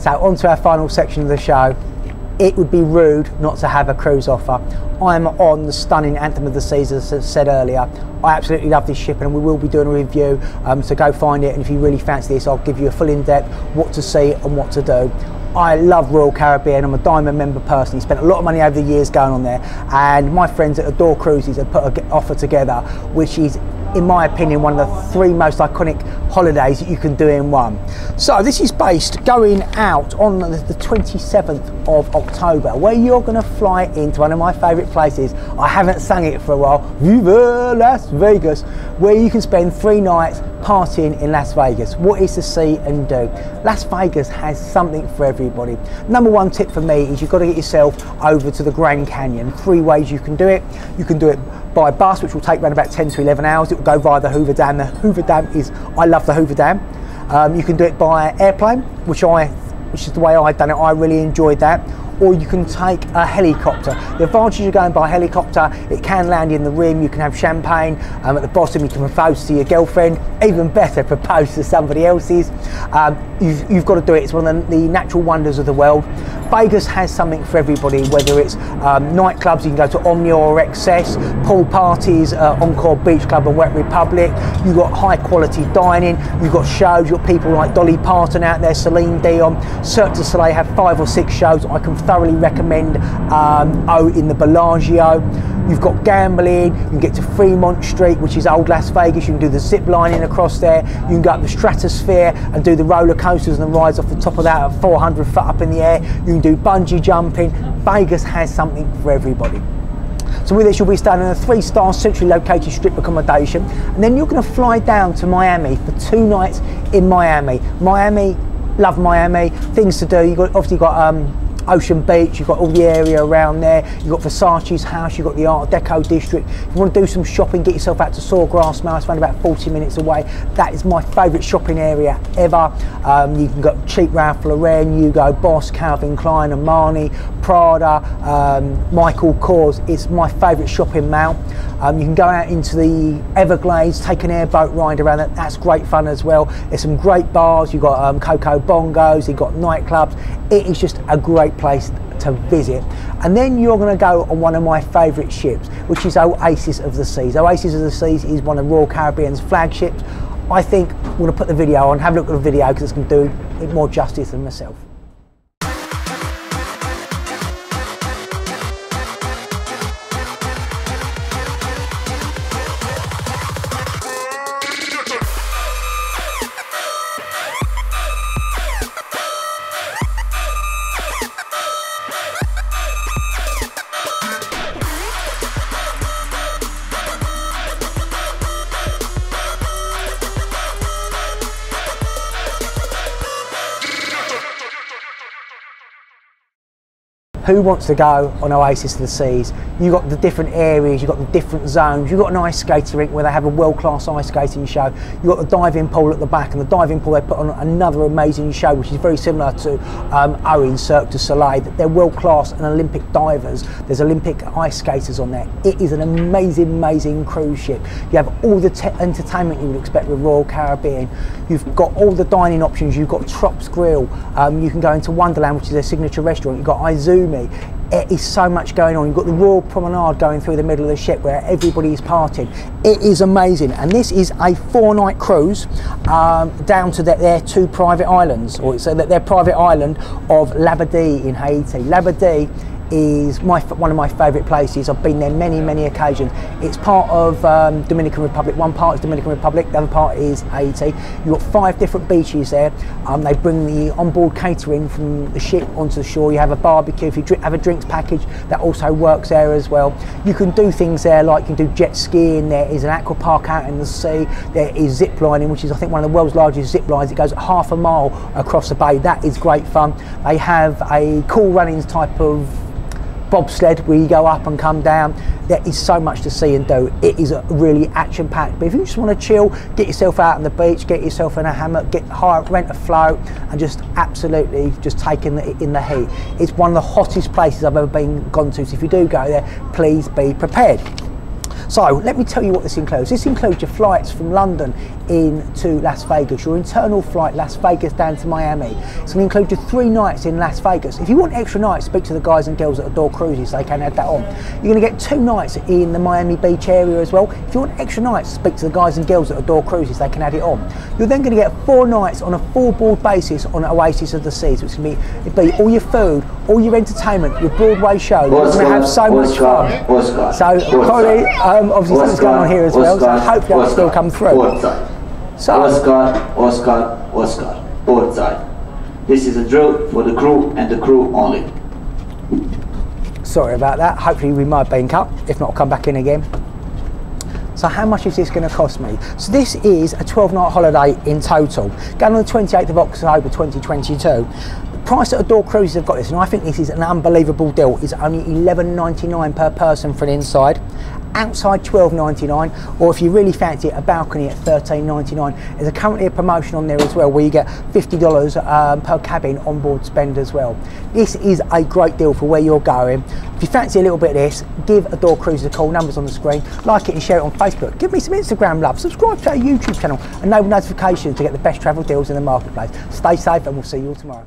So on to our final section of the show. It would be rude not to have a cruise offer. I'm on the stunning Anthem of the Seas, as I said earlier. I absolutely love this ship and we will be doing a review, um, so go find it. And if you really fancy this, I'll give you a full in-depth what to see and what to do. I love Royal Caribbean. I'm a Diamond member personally. Spent a lot of money over the years going on there, and my friends at Adore Cruises have put an offer together, which is in my opinion, one of the three most iconic holidays that you can do in one. So this is based going out on the 27th of October, where you're going to fly into one of my favourite places. I haven't sung it for a while. Viva Las Vegas, where you can spend three nights partying in Las Vegas. What is to see and do? Las Vegas has something for everybody. Number one tip for me is you've got to get yourself over to the Grand Canyon. Three ways you can do it. You can do it by bus, which will take around about 10 to 11 hours. It go via the Hoover Dam. The Hoover Dam is, I love the Hoover Dam. Um, you can do it by airplane, which I, which is the way I've done it. I really enjoyed that or you can take a helicopter. The advantage of going by helicopter, it can land in the rim, you can have champagne, um, at the bottom you can propose to your girlfriend, even better propose to somebody else's. Um, you've, you've, got to do it, it's one of the, the, natural wonders of the world. Vegas has something for everybody, whether it's um, nightclubs, you can go to Omnia or XS, pool parties, uh, Encore Beach Club and Wet Republic, you've got high quality dining, you've got shows, you've got people like Dolly Parton out there, Celine Dion, Cirque du Soleil have five or six shows I can thoroughly recommend um, O in the Bellagio. You've got gambling, you can get to Fremont Street, which is old Las Vegas. You can do the zip lining across there. You can go up the stratosphere and do the roller coasters and the rides off the top of that at 400 foot up in the air. You can do bungee jumping. Vegas has something for everybody. So with this, you'll be staying in a three-star centrally located strip accommodation, and then you're going to fly down to Miami for two nights in Miami. Miami, love Miami. Things to do. You've got obviously got um, Ocean Beach, you've got all the area around there, you've got Versace's house, you've got the Art Deco district. If you want to do some shopping, get yourself out to Sawgrass Mill, it's around about 40 minutes away. That is my favourite shopping area ever. Um, you can go cheap Ralph Lauren, Hugo Boss, Calvin Klein, Armani, Prada, um, Michael Kors. It's my favourite shopping mall. Um, you can go out into the Everglades, take an airboat ride around that. That's great fun as well. There's some great bars. You've got um, Coco Bongos, you've got nightclubs. It is just a great place to visit. And then you're going to go on one of my favourite ships, which is Oasis of the Seas. Oasis of the Seas is one of Royal Caribbean's flagships. I think I'm going to put the video on, have a look at the video because it's going to do it more justice than myself. Who wants to go on Oasis of the Seas? You've got the different areas, you've got the different zones, you've got an ice skating rink where they have a world-class ice skating show, you've got the diving pool at the back, and the diving pool they put on another amazing show which is very similar to um, Owen Cirque du Soleil. They're world-class and Olympic divers. There's Olympic ice skaters on there. It is an amazing, amazing cruise ship. You have all the entertainment you would expect with Royal Caribbean. You've got all the dining options. You've got Chops Grille. Um, you can go into Wonderland, which is their signature restaurant. You've got Izumi it is so much going on. You've got the Royal Promenade going through the middle of the ship where everybody is partying. It is amazing. And this is a four night cruise um, down to their, their, two private islands, or it's a, their private island of Labadee in Haiti. Labadee is my one of my favourite places. I've been there many, many occasions. It's part of um, Dominican Republic. One part is Dominican Republic, the other part is Haiti. You've got five different beaches there. Um, they bring the onboard catering from the ship onto the shore. You have a barbecue. If you drink, have a drinks package, that also works there as well. You can do things there like you can do jet skiing. There is an aqua park out in the sea. There is zip lining, which is I think one of the world's largest zip lines. It goes half a mile across the bay. That is great fun. They have a cool runnings type of bobsled where you go up and come down. There is so much to see and do. It is a really action packed. But if you just want to chill, get yourself out on the beach, get yourself in a hammock, get hire, rent a float, and just absolutely just take in the, in the heat. It's one of the hottest places I've ever been gone to. So if you do go there, please be prepared. So let me tell you what this includes. This includes your flights from London into Las Vegas, your internal flight Las Vegas down to Miami. It's going to include your three nights in Las Vegas. If you want extra nights, speak to the guys and girls at Adore Cruises, they can add that on. You're going to get two nights in the Miami Beach area as well. If you want extra nights, speak to the guys and girls at Adore Cruises, they can add it on. You're then going to get four nights on a full board basis on Oasis of the Seas, which can be, be all your food, all your entertainment, your Broadway show. You're going to have so much fun. So, Polly, um, obviously something's going on here as well, so hopefully that'll still come through. So, Oscar, Oscar, Oscar, both side. This is a drill for the crew and the crew only. sorry about that. Hopefully we might bank cut. If not, I'll come back in again. So how much is this going to cost me? So this is a 12 night holiday in total. Going on the 28th of October 2022. The price that Adore Cruises have got this, and I think this is an unbelievable deal, is only 11.99 per person for an inside. Outside 12.99, or if you really fancy it, a balcony at 13.99. There's a currently a promotion on there as well, where you get $50 um, per cabin on board spend as well. This is a great deal for where you're going. If you fancy a little bit of this, give Adore Cruises a call. Numbers on the screen. Like it and share it on Facebook. Give me some Instagram love. Subscribe to our YouTube channel. And enable notifications to get the best travel deals in the marketplace. Stay safe, and we'll see you all tomorrow.